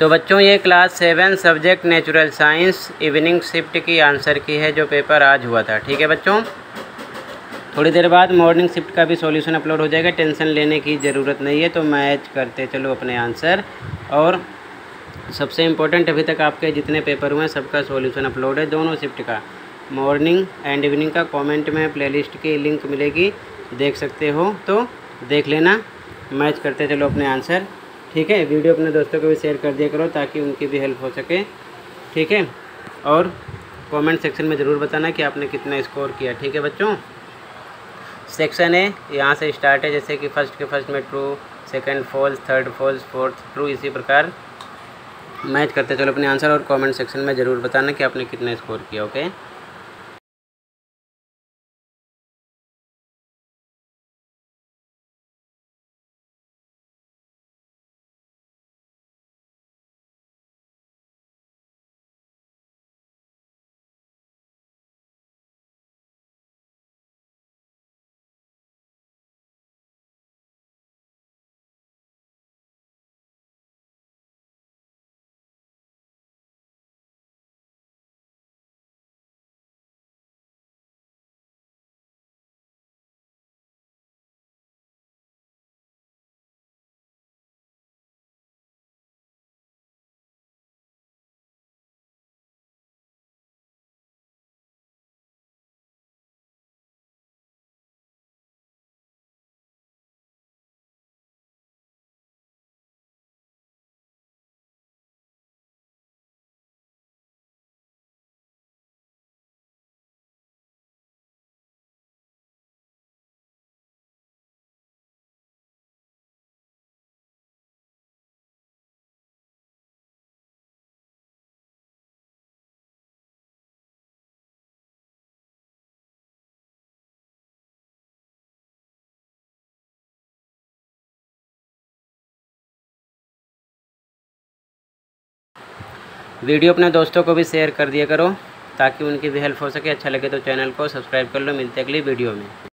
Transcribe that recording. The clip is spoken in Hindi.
तो बच्चों, ये class seven subject natural science evening shift की आंसर की है, जो पेपर आज हुआ था। ठीक है बच्चों? थोड़ी देर बाद मॉर्निंग शिफ्ट का भी सॉल्यूशन अपलोड हो जाएगा। टेंशन लेने की ज़रूरत नहीं है तो मैच करते चलो अपने आंसर और सबसे इम्पोर्टेंट अभी तक आपके जितने पेपर हुए हैं, सबका सॉल्यूशन अपलोड है दोनों शिफ्ट का। मॉर्निंग एंड इवनिंग का कमेंट में प्लेलिस्ट की लिंक मिलेगी। देख सकते हो तो देख लेना। मैच करते चलो अपने आंसर ठीक है, वीडियो अपने दोस्तों को भी शेयर कर दिया करो ताकि उनकी भी हेल्प हो सके। ठीक है, और कमेंट सेक्शन में ज़रूर बताना कि आपने कितना स्कोर किया। ठीक है बच्चों? सेक्शन है यहाँ से स्टार्ट है, जैसे कि फ़र्स्ट के फ़र्स्ट में true second false third false fourth true इसी प्रकार। मैच करते चलो अपने आंसर और कमेंट सेक्शन में ज़रूर बताना कि आपने कितना स्कोर किया ओके वीडियो अपने दोस्तों को भी शेयर कर दिया करो, ताकि उनकी भी हेल्प हो सके अच्छा लगे तो चैनल को सब्सक्राइब कर लो। मिलते अगली वीडियो में।